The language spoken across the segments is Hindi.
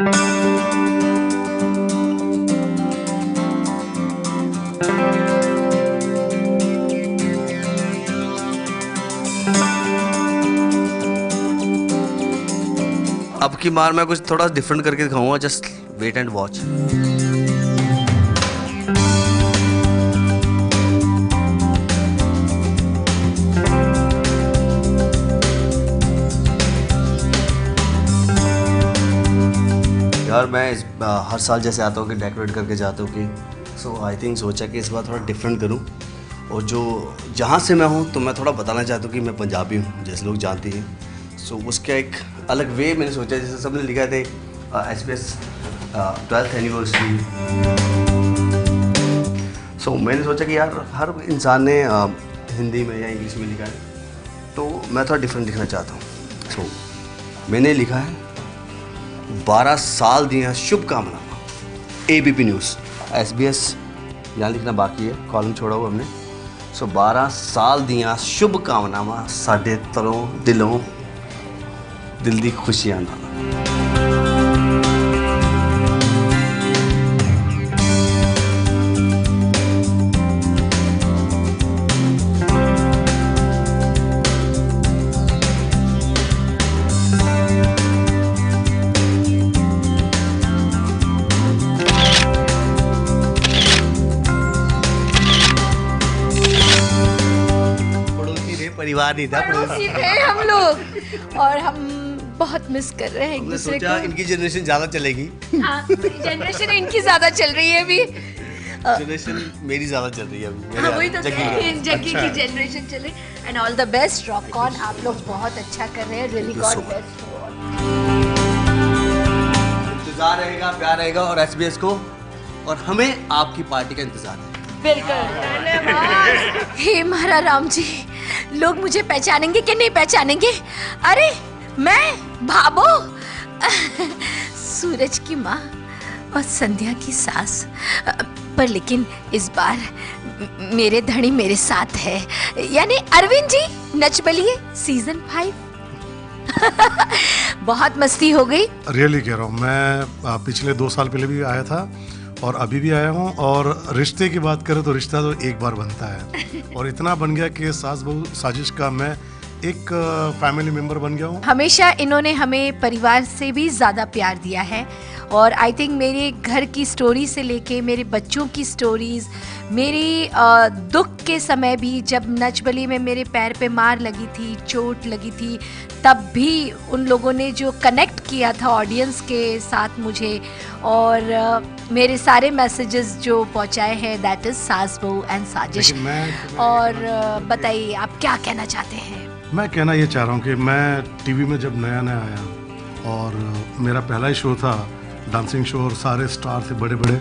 अब की बार मैं कुछ थोड़ा डिफरेंट करके दिखाऊँगा जस्ट वेट एंड वॉच यार मैं इस हर साल जैसे आता हूँ कि डेकोरेट करके जाता हूँ कि सो आई थिंक सोचा कि इस बार थोड़ा डिफरेंट करूँ। और जो, जहाँ से मैं हूँ तो मैं थोड़ा बताना चाहता हूँ कि मैं पंजाबी हूँ, जैसे लोग जानते हैं। सो उसका एक अलग वे मैंने सोचा, जैसे सबने लिखा थे S P S twelfth anniversary so मैंने सोचा कि यार हर इंसान ने हिंदी में या इंग्लिश में लिखा है तो मैं थोड़ा डिफरेंट लिखना चाहता हूँ। सो मैंने लिखा है 12 साल दिया शुभकामनाएं A B P news S B S यहाँ लिखना बाकी है कॉलम छोड़ा हुआ हमने सो 12 ਸਾਲ ਦੀਆਂ ਸ਼ੁਭਕਾਮਨਾਵਾਂ ਸਾਡੇ ਤਰੋਂ ਦਿਲੋਂ ਦਿਲ ਦੀ ਖੁਸ਼ੀਆਂ ਨਾਲ परिवार नहीं था पड़ोसी थे हम लोग। और हम बहुत मिस कर रहे हैं एक दूसरे सोचा को। इनकी जनरेशन ज़्यादा चलेगी। हाँ जनरेशन इनकी ज़्यादा चल रही है अभी। जनरेशन मेरी ज़्यादा चल रही है अभी हाँ वही तो जग्गी की जनरेशन चले and all the best rock on आप लोग बहुत अच्छा कर रहे हैं रियली गॉड बेस्ट इंतज़ार रहेगा प्यार रहेगा और एस को और हमें आपकी पार्टी का इंतज़ार है। बिल्कुल। हे महारा राम जी। लोग मुझे पहचानेंगे कि नहीं पहचानेंगे? अरे, मैं? भाबो सूरज की माँ और संध्या की सास। पर लेकिन इस बार मेरे धनी मेरे साथ है। यानी अरविंद जी, नच बलिए सीज़न फाइव बहुत मस्ती हो गई। रियली कह रहा हूँ, मैं पिछले दो साल पहले भी आया था। और अभी भी आया हूँ और रिश्ते की बात करें तो रिश्ता तो एक बार बनता है। और इतना बन गया कि सास बहू साजिश का मैं एक फैमिली मेंबर बन गया हूँ। हमेशा इन्होंने हमें परिवार से भी ज़्यादा प्यार दिया है और आई थिंक मेरे घर की स्टोरी से लेके मेरे बच्चों की स्टोरीज मेरी दुख के समय भी जब नचबली में मेरे पैर पे मार लगी थी चोट लगी थी तब भी उन लोगों ने जो कनेक्ट किया था ऑडियंस के साथ मुझे और मेरे सारे मैसेजेस जो पहुँचाए हैं दैट इज़ सास बहू एंड साजिश। और बताइए आप क्या कहना चाहते हैं? मैं कहना ये चाह रहा हूँ कि मैं टीवी में जब नया नया आया और मेरा पहला ही शो था, डांसिंग शो और सारे स्टार थे बड़े बड़े,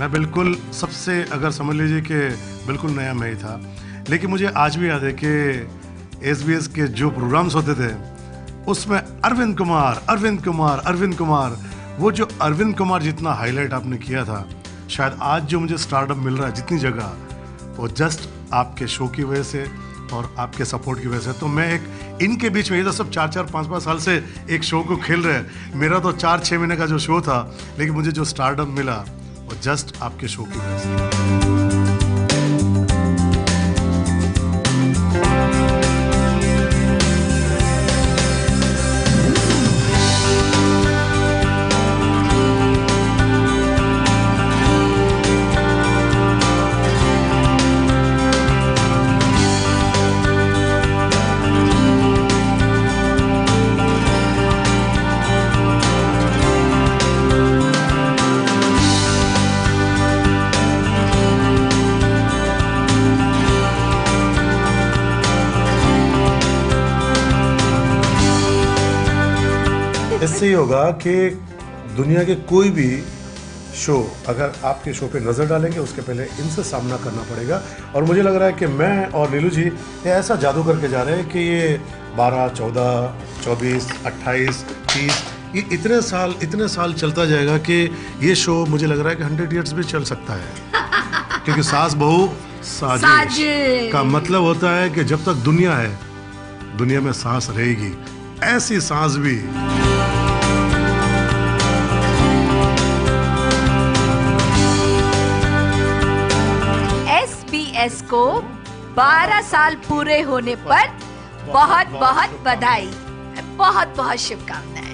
मैं बिल्कुल सबसे, अगर समझ लीजिए कि बिल्कुल नया मैं ही था। लेकिन मुझे आज भी याद है कि एसबीएस के जो प्रोग्राम्स होते थे, उसमें अरविंद कुमार अरविंद कुमार अरविंद कुमार, वो जो अरविंद कुमार जितना हाईलाइट आपने किया था, शायद आज जो मुझे स्टार्टअप मिल रहा है जितनी जगह, वो जस्ट आपके शो की वजह से और आपके सपोर्ट की वजह से। तो मैं एक, इनके बीच में, ये तो सब चार चार, पाँच पाँच साल से एक शो को खेल रहे हैं। मेरा तो चार छः महीने का जो शो था, लेकिन मुझे जो स्टार्टअप मिला, वो जस्ट आपके शो की वजह से। इससे ये होगा कि दुनिया के कोई भी शो अगर आपके शो पे नज़र डालेंगे उसके पहले इनसे सामना करना पड़ेगा। और मुझे लग रहा है कि मैं और नीलू जी ये ऐसा जादू करके जा रहे हैं कि ये 12, 14, 24, 28, 30 ये इतने साल इतने साल चलता जाएगा कि ये शो मुझे लग रहा है कि हंड्रेड ईयर्स भी चल सकता है। क्योंकि सास बहू साजिश साजिश। का मतलब होता है कि जब तक दुनिया है दुनिया में सांस रहेगी। ऐसी सांस भी प्रेस को 12 साल पूरे होने पर बहुत बहुत बधाई। बहुत बहुत शुभकामनाएँ।